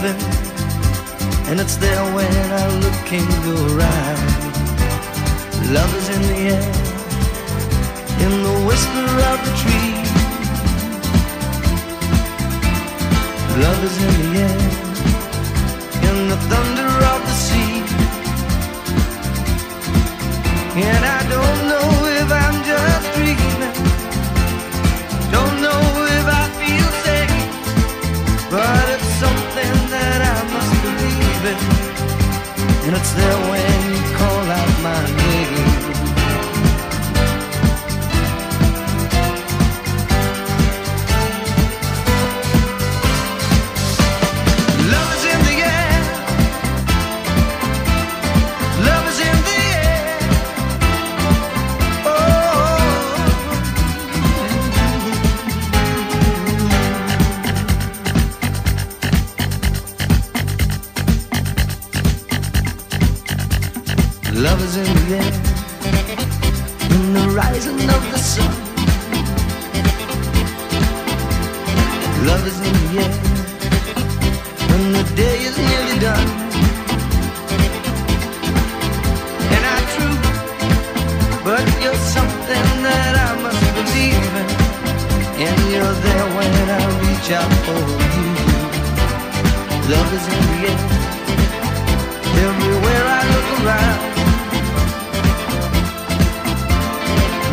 And it's there when I look in your eyes. Love is in the air, in the whisper of the tree. Love is in the air, in the thunder of the sea. And I in. And it's there when you call out my name. Love is in the air, in the rising of the sun. Love is in the air, when the day is nearly done. And I true, but you're something that I must believe in. And you're there when I reach out for you. Love is in the air,